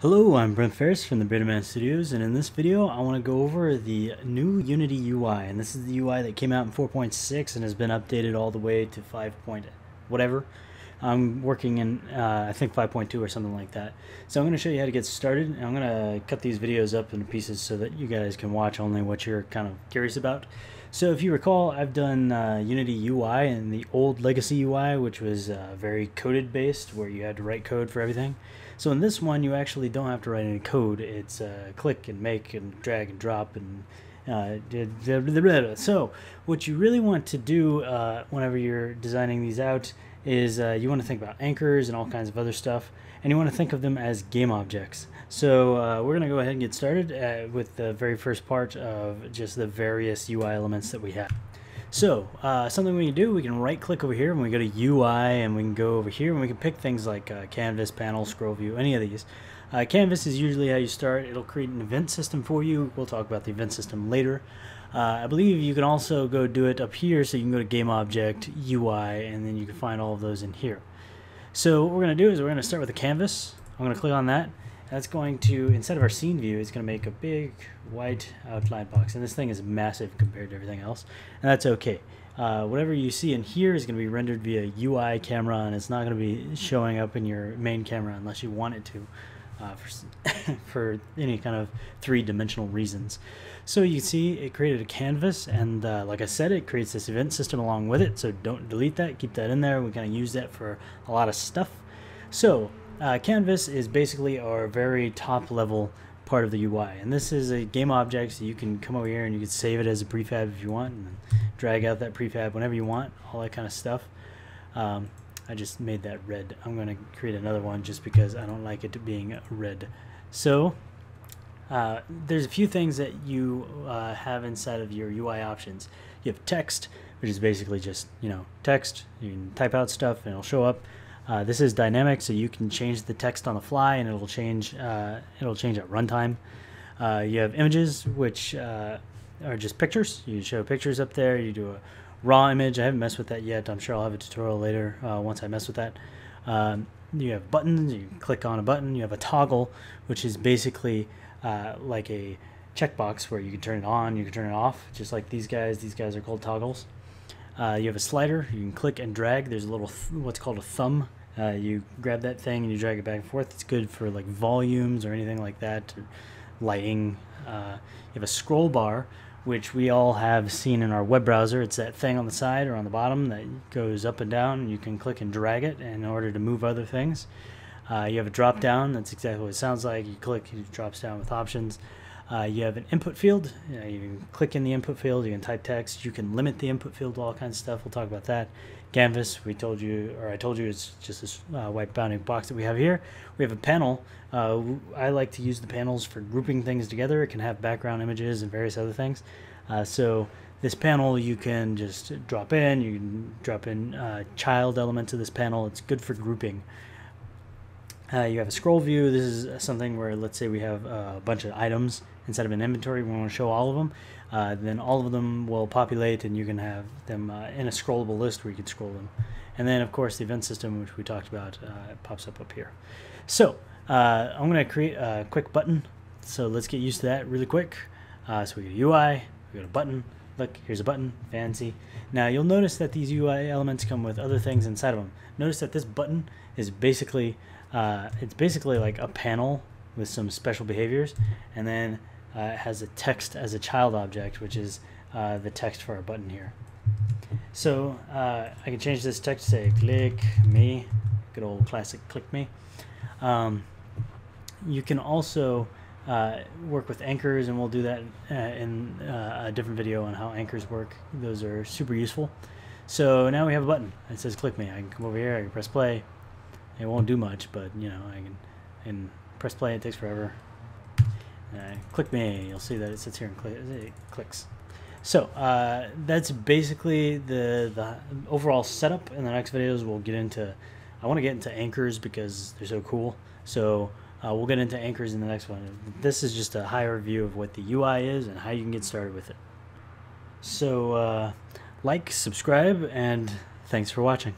Hello, I'm Brent Farris from the Bearded Man Studios, and in this video I want to go over the new Unity UI, and this is the UI that came out in 4.6 and has been updated all the way to 5. Point whatever. I'm working in, uh, I think 5.2 or something like that. So I'm going to show you how to get started, and I'm going to cut these videos up into pieces so that you guys can watch only what you're kind of curious about. So if you recall, I've done uh, Unity UI and the old legacy UI, which was uh, very coded based, where you had to write code for everything. So in this one, you actually don't have to write any code. It's uh, click and make and drag and drop and uh, so what you really want to do uh, whenever you're designing these out is uh, you want to think about anchors and all kinds of other stuff and you want to think of them as game objects. So uh, we're going to go ahead and get started uh, with the very first part of just the various UI elements that we have so uh, something we can do we can right click over here and we go to UI and we can go over here and we can pick things like uh, canvas panel scroll view any of these uh, Canvas is usually how you start. It'll create an event system for you. We'll talk about the event system later. Uh, I believe you can also go do it up here, so you can go to Game Object, UI, and then you can find all of those in here. So what we're going to do is we're going to start with a canvas. I'm going to click on that. That's going to, instead of our scene view, it's going to make a big white outline box. And this thing is massive compared to everything else. And that's okay. Uh, whatever you see in here is going to be rendered via UI camera, and it's not going to be showing up in your main camera unless you want it to uh, for, for any kind of three-dimensional reasons. So you can see it created a canvas, and uh, like I said, it creates this event system along with it, so don't delete that, keep that in there. We kind of use that for a lot of stuff. So uh, canvas is basically our very top level part of the UI, and this is a game object, so you can come over here and you can save it as a prefab if you want, and drag out that prefab whenever you want, all that kind of stuff. Um, I just made that red. I'm going to create another one just because I don't like it being red. So uh, there's a few things that you uh, have inside of your UI options. You have text, which is basically just, you know, text. You can type out stuff and it'll show up. Uh, this is dynamic, so you can change the text on the fly and it'll change, uh, it'll change at runtime. Uh, you have images, which uh, are just pictures. You show pictures up there. You do a raw image. I haven't messed with that yet. I'm sure I'll have a tutorial later uh, once I mess with that. Um, you have buttons. You click on a button. You have a toggle, which is basically like a checkbox where you can turn it on, you can turn it off, just like these guys. These guys are called toggles. Uh, you have a slider. You can click and drag. There's a little what's called a thumb. Uh, you grab that thing and you drag it back and forth. It's good for like volumes or anything like that, lighting. Uh, you have a scroll bar, which we all have seen in our web browser. It's that thing on the side or on the bottom that goes up and down. You can click and drag it in order to move other things. Uh, you have a drop down. That's exactly what it sounds like. You click, it drops down with options. Uh, you have an input field. You, know, you, can click in the input field. You can type text. You can limit the input field to all kinds of stuff. We'll talk about that. Canvas, we told you, or I told you, it's just this uh, white bounding box that we have here. We have a panel. Uh, I like to use the panels for grouping things together. It can have background images and various other things. Uh, so this panel you can just drop in. You can drop in uh, child elements of this panel. It's good for grouping. Uh, you have a scroll view. This is something where, let's say, we have a bunch of items instead of an inventory. We want to show all of them. Uh, then all of them will populate, and you can have them uh, in a scrollable list where you can scroll them. And then, of course, the event system, which we talked about, uh, pops up up here. So uh, I'm going to create a quick button. So let's get used to that really quick. Uh, so we go UI, we go to button. Look, here's a button, fancy. Now you'll notice that these UI elements come with other things inside of them. Notice that this button is basically uh, it's basically like a panel with some special behaviors, and then uh, it has a text as a child object, which is uh, the text for our button here. So uh, I can change this text to say click me, good old classic click me. Um, you can also uh, work with anchors, and we'll do that uh, in a different video on how anchors work. Those are super useful. So now we have a button. It says click me. I can come over here, I can press play, it won't do much, but you know, I can and press play. It takes forever. Uh, click me. You'll see that it sits here and click, it clicks. So uh, that's basically the the overall setup. In the next videos, we'll get into. I want to get into anchors because they're so cool. So uh, we'll get into anchors in the next one. This is just a higher view of what the UI is and how you can get started with it. So uh, like, subscribe, and thanks for watching.